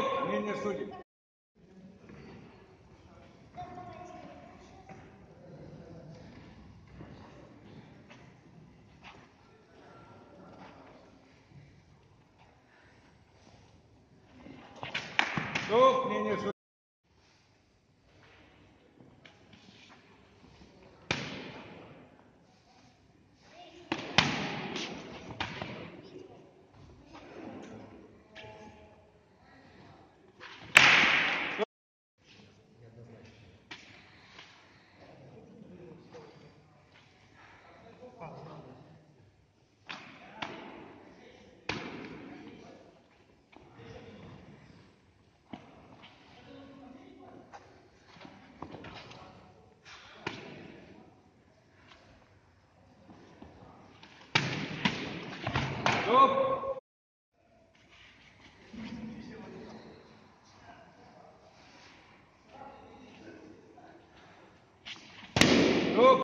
Стоп! Мнение судей. Стоп! Мнение судей.